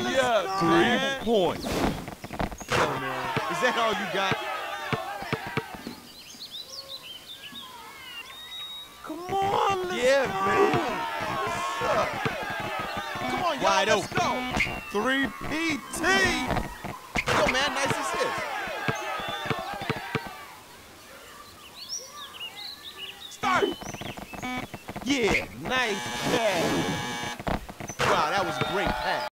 Yeah, Three man. points. Oh, man. Is that all you got? Come on, let's Yeah, go. man. Come on, y'all, Wide let's open. go. Three PT. Yo, man, nice assist. Start. Yeah, nice pass. Wow, that was a great pass.